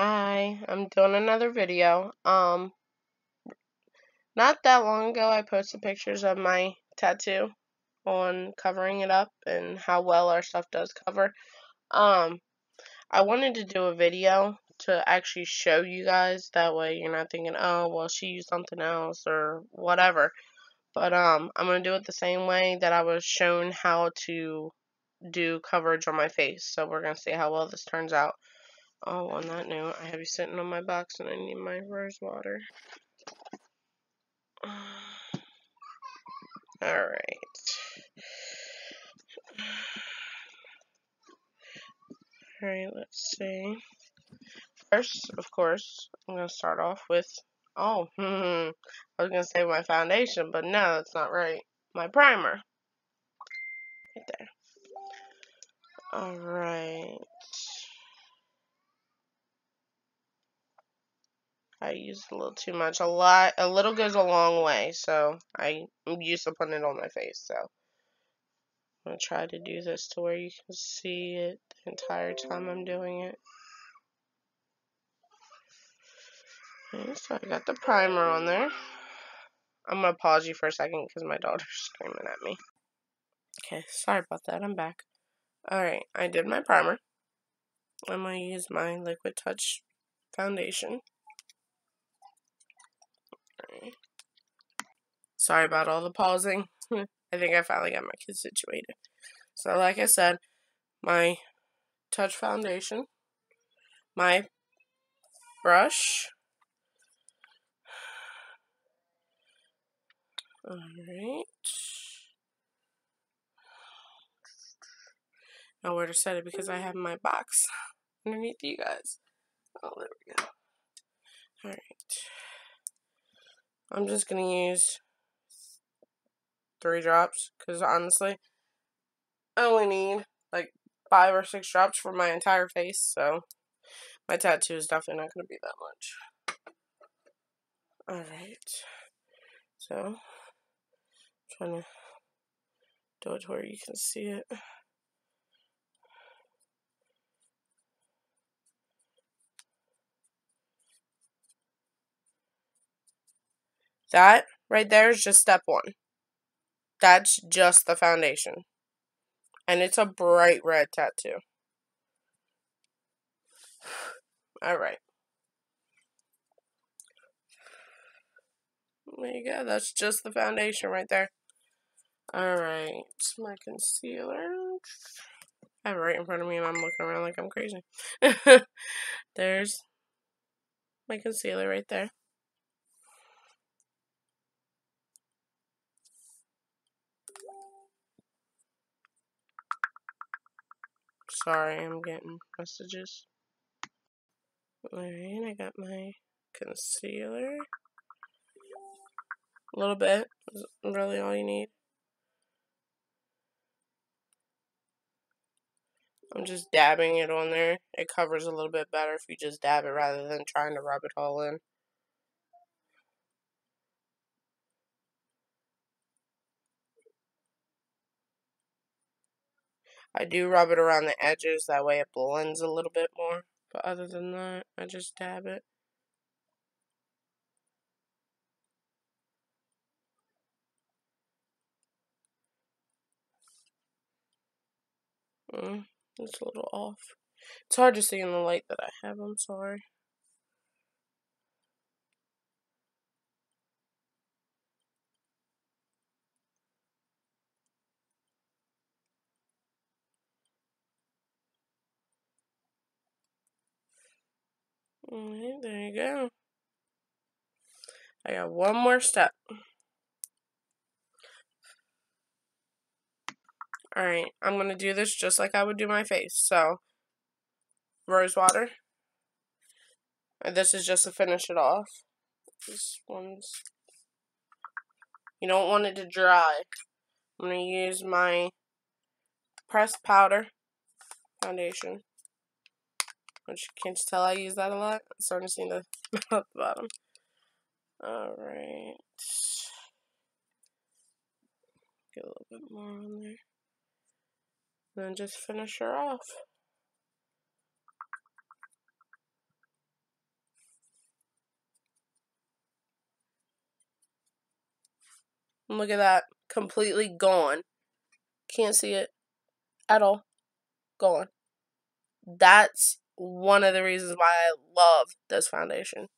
Hi, I'm doing another video. Um, not that long ago, I posted pictures of my tattoo on covering it up and how well our stuff does cover. Um, I wanted to do a video to actually show you guys. That way, you're not thinking, oh, well, she used something else or whatever. But um, I'm gonna do it the same way that I was shown how to do coverage on my face. So we're gonna see how well this turns out. Oh, on that note, I have you sitting on my box and I need my rose water. Alright. Alright, let's see. First, of course, I'm going to start off with, oh, hmm. I was going to say my foundation, but no, that's not right. My primer. Right there. Alright. I use a little too much. A lot, a little goes a long way. So I, am used to putting it on my face. So I'm gonna try to do this to where you can see it the entire time I'm doing it. Okay, so I got the primer on there. I'm gonna pause you for a second because my daughter's screaming at me. Okay, sorry about that. I'm back. Alright, I did my primer. I'm gonna use my Liquid Touch foundation. Sorry about all the pausing. I think I finally got my kids situated. So, like I said, my touch foundation, my brush. Alright. Now where to set it because I have my box underneath you guys. Oh, there we go. Alright. I'm just going to use three drops because honestly, I only need like five or six drops for my entire face, so my tattoo is definitely not going to be that much. Alright, so I'm trying to do it where you can see it. That right there is just step one. That's just the foundation. And it's a bright red tattoo. Alright. There you go. That's just the foundation right there. Alright. My concealer. I have it right in front of me and I'm looking around like I'm crazy. There's my concealer right there. Sorry, I'm getting messages. Alright, I got my concealer. A little bit is really all you need. I'm just dabbing it on there. It covers a little bit better if you just dab it rather than trying to rub it all in. I do rub it around the edges, that way it blends a little bit more. But other than that, I just dab it. Mm, it's a little off. It's hard to see in the light that I have, I'm sorry. Alright, there you go. I got one more step. Alright, I'm going to do this just like I would do my face. So, rose water. And this is just to finish it off. This one's... You don't want it to dry. I'm going to use my pressed powder foundation. Which, can't you tell I use that a lot? I'm starting to see the, the bottom. Alright. Get a little bit more on there. And then just finish her off. Look at that. Completely gone. Can't see it at all. Gone. That's one of the reasons why I love this foundation.